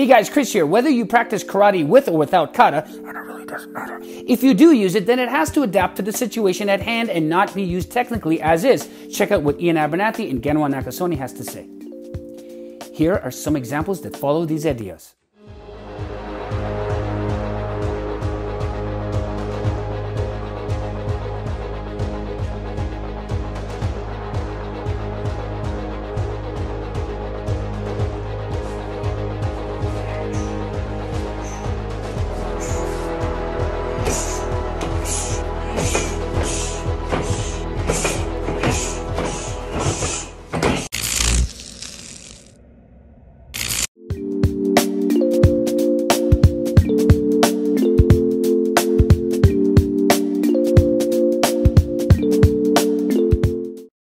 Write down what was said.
Hey guys, Chris here. Whether you practice karate with or without kata, and it really doesn't matter, if you do use it, then it has to adapt to the situation at hand and not be used technically as is. Check out what Iain Abernethy and Genwa Nakasone has to say. Here are some examples that follow these ideas.